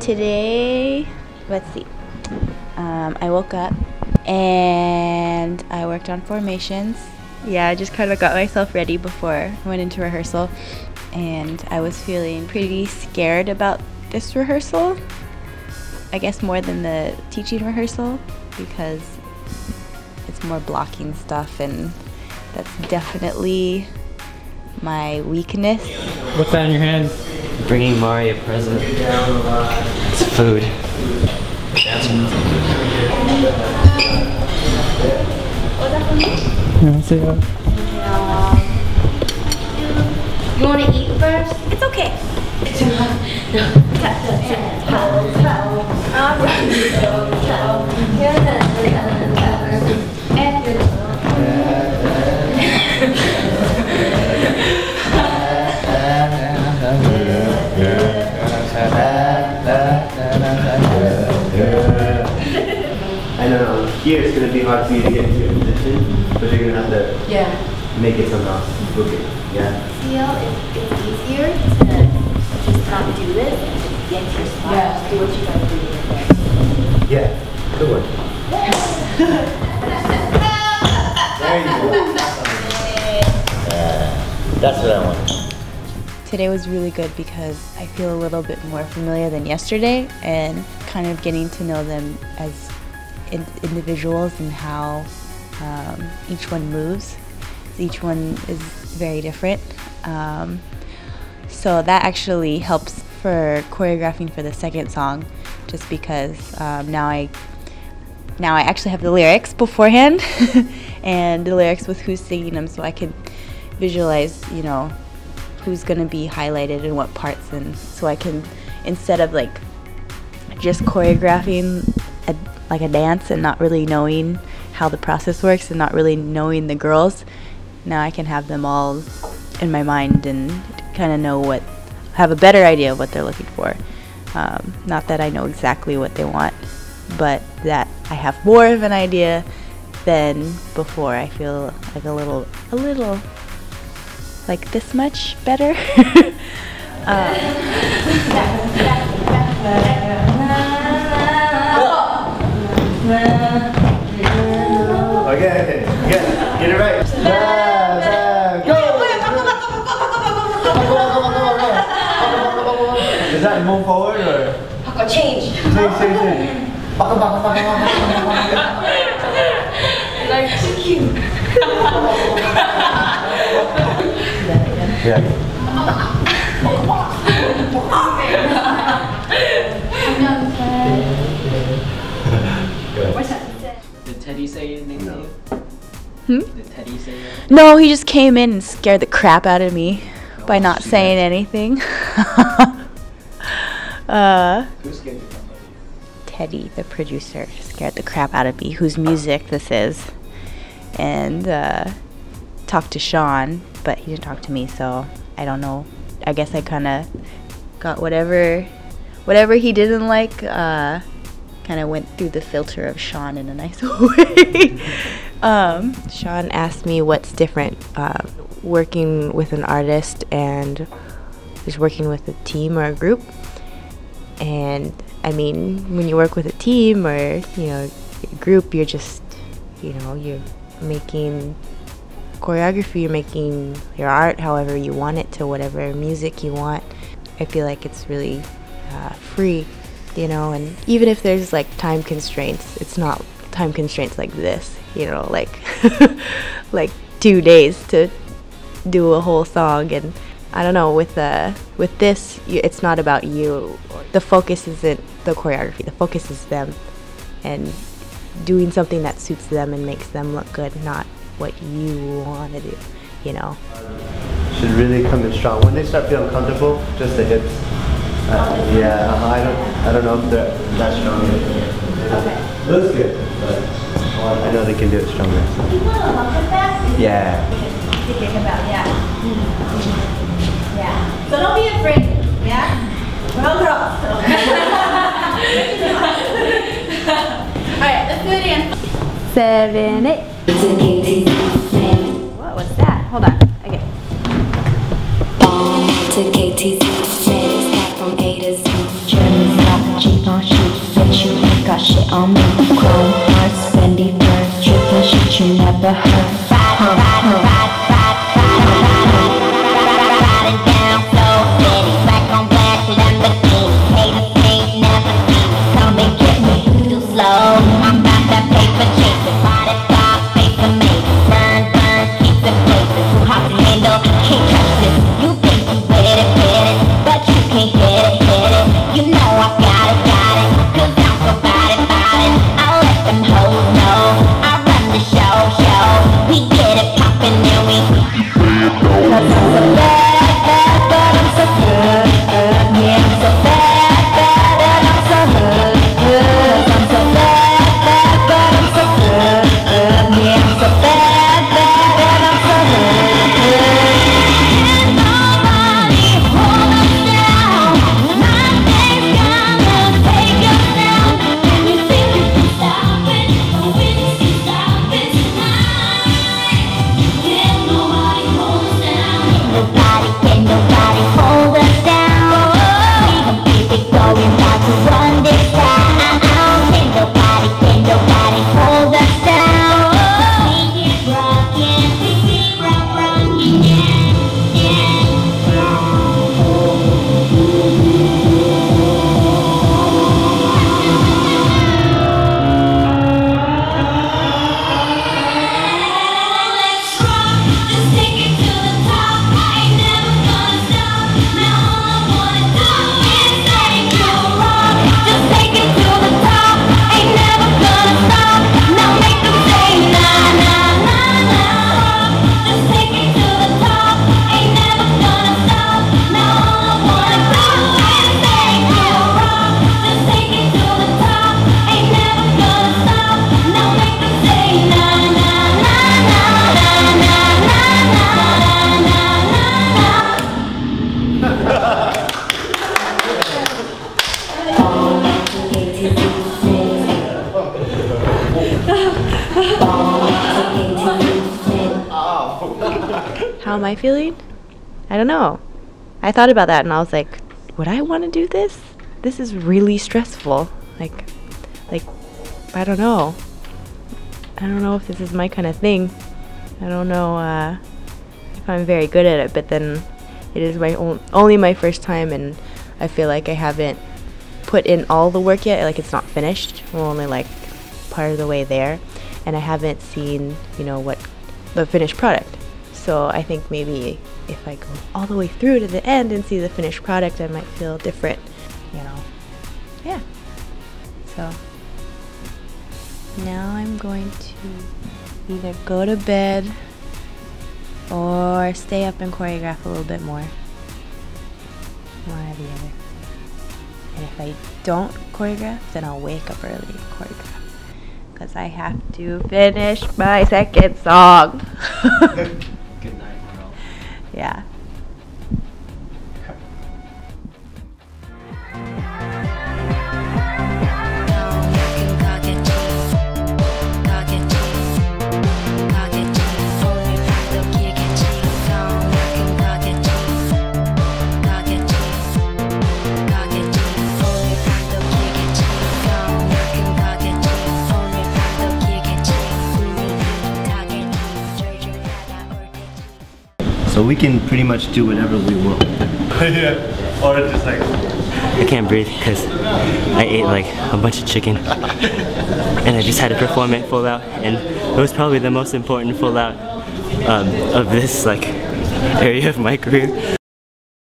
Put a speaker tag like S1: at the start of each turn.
S1: Today, let's see. Um, I woke up and I worked on formations. Yeah, I just kind of got myself ready before I went into rehearsal. And I was feeling pretty scared about this rehearsal. I guess more than the teaching rehearsal because it's more blocking stuff and that's definitely my weakness.
S2: What's that in your hand?
S3: Bringing Mari a present. It's food.
S2: Yeah.
S4: You want to eat first? It's okay.
S5: I know here it's gonna be hard for you to get into your position, but you're gonna have to
S4: Yeah.
S5: make it somehow. Book it. Yeah.
S4: Feel it's, it's easier to just not do this and to get to your spot.
S6: Yeah.
S4: Do what you gotta do to get there.
S5: Yeah. Good one. there you go.
S3: That's what I want.
S1: Today was really good because I feel a little bit more familiar than yesterday and kind of getting to know them as in- individuals and how um, each one moves. Each one is very different. Um, so that actually helps for choreographing for the second song just because um, now I now I actually have the lyrics beforehand and the lyrics with who's singing them so I can visualize, you know, who's going to be highlighted and what parts and so I can instead of like just choreographing like a dance and not really knowing how the process works and not really knowing the girls, now I can have them all in my mind and kind of know what have a better idea of what they're looking for. Um, not that I know exactly what they want, but that I have more of an idea than before. I feel like a little, a little, like this much better. um,
S5: move forward or?
S4: I'll change.
S5: Change, change, change. Baka, baka, baka, baka, baka, baka.
S4: Like, too cute.
S5: Yeah.
S3: Did Teddy say anything to?
S1: Hmm?
S3: Did Teddy say anything?
S1: No, he just came in and scared the crap out of me by not saying anything. uh? Teddy, the producer, scared the crap out of me, whose music this is. And uh, talked to Shaun, but he didn't talk to me, so I don't know. I guess I kind of got whatever, whatever he didn't like. Uh, kind of went through the filter of Shaun in a nice way. um,
S7: Shaun asked me what's different uh, working with an artist and just working with a team or a group. And I mean, when you work with a team or you know group, you're just you know you're making choreography, you're making your art however you want it to whatever music you want. I feel like it's really uh, free, you know. And even if there's like time constraints, it's not time constraints like this, you know, like like two days to do a whole song and I don't know with uh with this you, it's not about you the focus isn't the choreography the focus is them and doing something that suits them and makes them look good not what you want to do you know
S5: Should really come in strong. When they start feeling comfortable, just the hips. Uh, yeah, uh-huh, I don't, I don't know if they're that strong. yet. Looks good, but I know they can do it stronger.
S4: You want to look at that?
S5: Yeah.
S4: Yeah. So don't be afraid. Yeah? Well, girls. Alright, let's do it again.
S1: Seven, eight. What was that? Hold on. Okay.
S8: To KT's got shit
S6: on me. Chrome hearts, bendy birds. Shit you never heard.
S1: How am I feeling? I don't know. I thought about that and I was like, would I want to do this? This is really stressful. Like, like, I don't know. I don't know if this is my kind of thing. I don't know uh, if I'm very good at it, but then it is my own, only my first time and I feel like I haven't put in all the work yet. Like, it's not finished. We're only like part of the way there. And I haven't seen, you know, what the finished product. So I think maybe if I go all the way through to the end and see the finished product, I might feel different, you know. Yeah. So now I'm going to either go to bed or stay up and choreograph a little bit more. One or the other. And if I don't choreograph, then I'll wake up early and choreograph. Because I have to finish my second song. Yeah.
S5: So we can pretty much do whatever we want. yeah. Or just like
S3: I can't breathe because I ate like a bunch of chicken. and I just had to perform it full out. And it was probably the most important full out um, of this like area of my career.